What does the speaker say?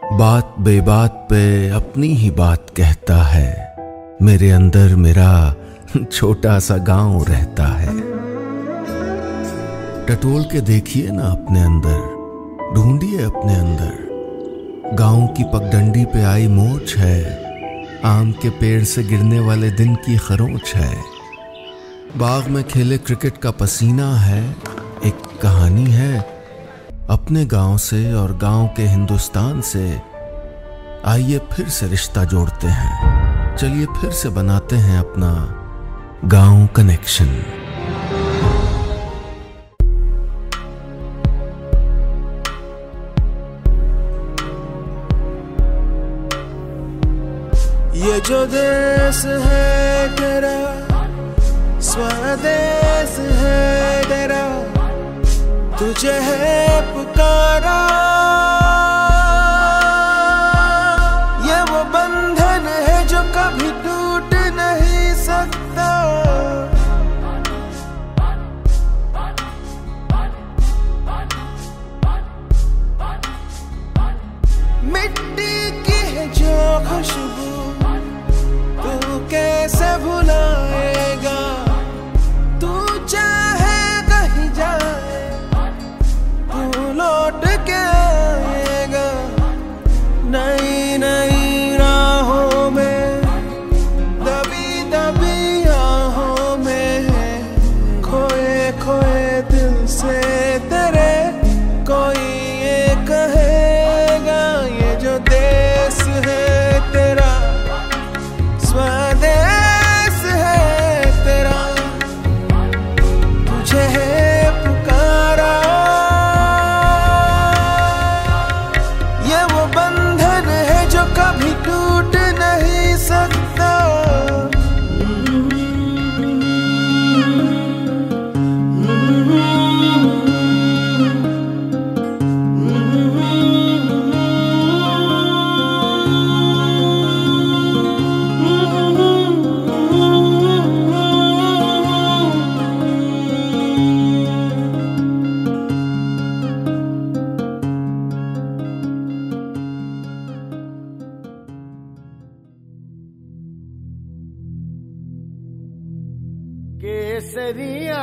बात बेबात पे अपनी ही बात कहता है। मेरे अंदर मेरा छोटा सा गाँव रहता है। टटोल के देखिए ना अपने अंदर। ढूंढिए अपने अंदर। गाँव की पगडंडी पे आई मोच है। आम के पेड़ से गिरने वाले दिन की खरोच है। बाग में खेले क्रिकेट का पसीना है। एक कहानी है अपने गाँव से और गाँव के हिंदुस्तान से आइए फिर से रिश्ता जोड़ते हैं। चलिए फिर से बनाते हैं अपना गाँव कनेक्शन ये जो देश है तेरा स्वदेश है तुझे है पुकारा। मिया